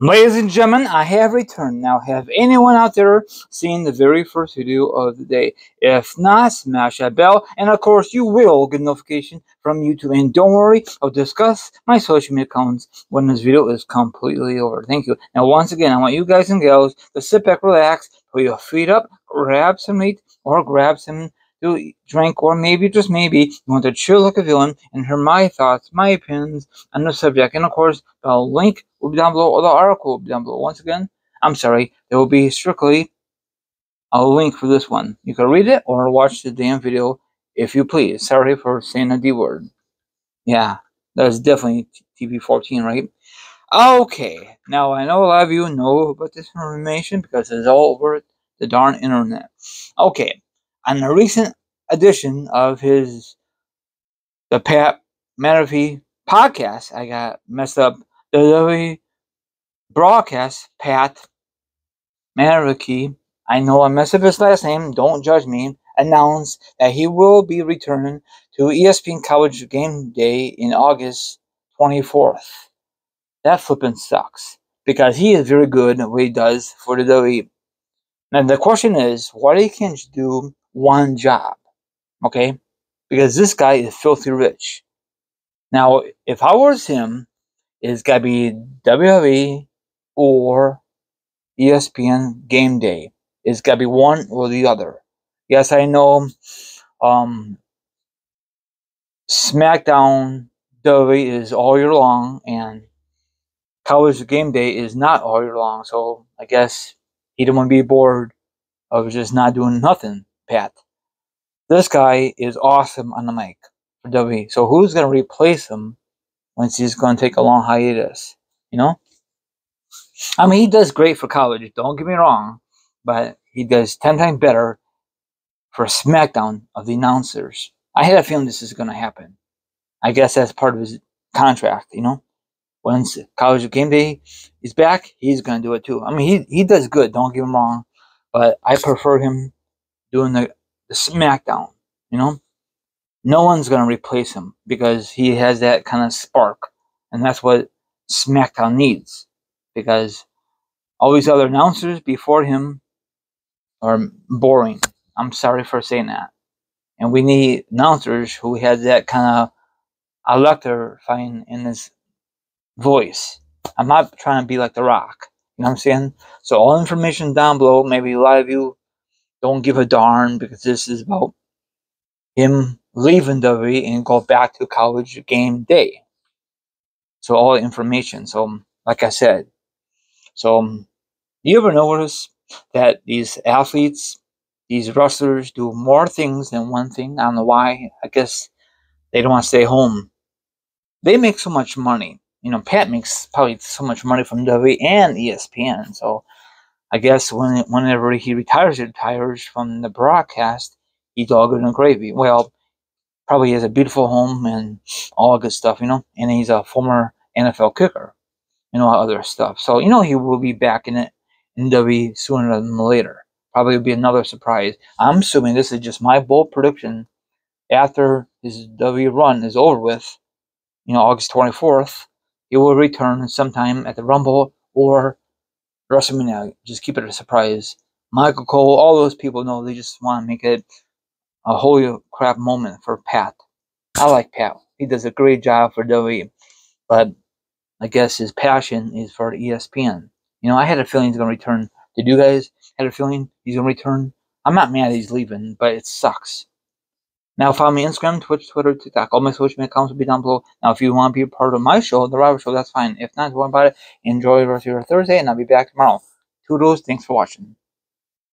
Ladies and gentlemen, I have returned. Now, have anyone out there seen the very first video of the day? If not, smash that bell, and of course, you will get notification from YouTube. And don't worry, I'll discuss my social media accounts when this video is completely over. Thank you. Now, once again, I want you guys and gals to sit back, relax, put your feet up, grab some meat, or grab some to drink, or maybe, just maybe, you want to chill like a villain and hear my thoughts, my opinions on the subject. And of course, the link will be down below, or the article will be down below. Once again, I'm sorry, there will be strictly a link for this one. You can read it or watch the damn video if you please. Sorry for saying a D word. Yeah, that's definitely TV 14, right? Okay, now I know a lot of you know about this information because it's all over the darn internet. Okay, on a recent edition of his the Pat McAfee podcast, I got messed up. The WWE broadcast, Pat McAfee, I know I messed up his last name, don't judge me, announced that he will be returning to ESPN College Game Day in August 24th. That flipping sucks because he is very good at what he does for the WWE. Now the question is, what he can't do one job. Okay? Because this guy is filthy rich. Now, if I was him, it's got to be WWE or ESPN Game Day. It's got to be one or the other. Yes, I know um, SmackDown WWE is all year long, and College Game Day is not all year long. So I guess he didn't want to be bored of just not doing nothing. Pat. This guy is awesome on the mic for WWE. So who's going to replace him once he's going to take a long hiatus? You know? I mean, he does great for college. Don't get me wrong, but he does ten times better for SmackDown of the announcers. I had a feeling this is going to happen. I guess that's part of his contract. You know, once College Game Day is back, he's going to do it too. I mean, he he does good. Don't get me wrong, but I prefer him doing the, the SmackDown. You know, no one's gonna replace him because he has that kind of spark, and that's what SmackDown needs. Because all these other announcers before him are boring. I'm sorry for saying that. And we need announcers who has that kind of electrifying in his voice. I'm not trying to be like The Rock. You know what I'm saying? So all information down below. Maybe a lot of you don't give a darn because this is about him leaving WWE and go back to college game day. So all information. So like I said, so um, you ever notice that these athletes, these wrestlers do more things than one thing? I don't know why. I guess they don't want to stay home. They make so much money. You know, Pat makes probably so much money from WWE and ESPN. So I guess when whenever he retires, he retires from the broadcast. He's all good and gravy. Well, probably has a beautiful home and all good stuff, you know. And he's a former NFL kicker, you know, other stuff. So you know he will be back in it in W sooner than later. Probably will be another surprise. I'm assuming this is just my bold prediction. After his W run is over with, you know, August 24th, he will return sometime at the Rumble or WrestleMania. Just keep it a surprise. Michael Cole, all those people know they just want to make it a holy crap moment for Pat. I like Pat. He does a great job for WWE, but I guess his passion is for ESPN. You know, I had a feeling he's going to return. Did you guys had a feeling he's going to return? I'm not mad he's leaving, but it sucks. Now follow me Instagram, Twitch, Twitter, TikTok. All my social media accounts will be down below. Now if you want to be a part of my show, The Robert Show, that's fine. If not, don't worry about it. Enjoy the rest of your Thursday, and I'll be back tomorrow. Toodles, thanks for watching.